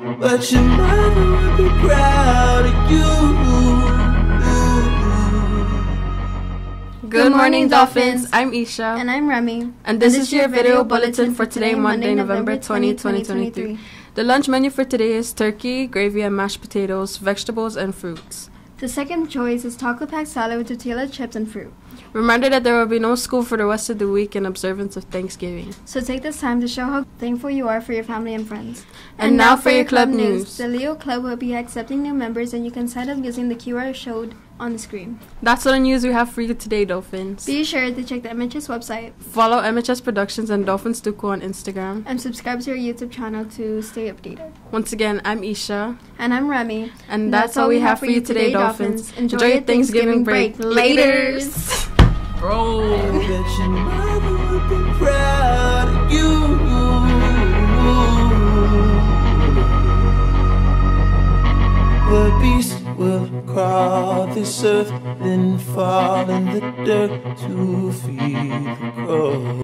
But your mother would be proud of you. Good morning, Dolphins. I'm Isha. And I'm Remy. And this, is your video bulletin for today, Monday, November 20, 2023. The lunch menu for today is turkey, gravy, and mashed potatoes, vegetables, and fruits. The second choice is taco pack salad with tortilla chips and fruit. Reminder that there will be no school for the rest of the week in observance of Thanksgiving. So take this time to show how thankful you are for your family and friends. And now for your club news. The Leo Club will be accepting new members and you can sign up using the QR showed on the screen. That's all the news we have for you today, Dolphins. Be sure to check the MHS website. Follow MHS Productions and Dolphins Duku on Instagram. And subscribe to our YouTube channel to stay updated. Once again, I'm Isha. And I'm Remy. And that's, that's all we have for you today, Dolphins. Dolphins. Enjoy, Enjoy your Thanksgiving, Thanksgiving break. break. Laters. Bro. I bet your mother would be will crawl this earth, then fall in the dirt to feed the crow.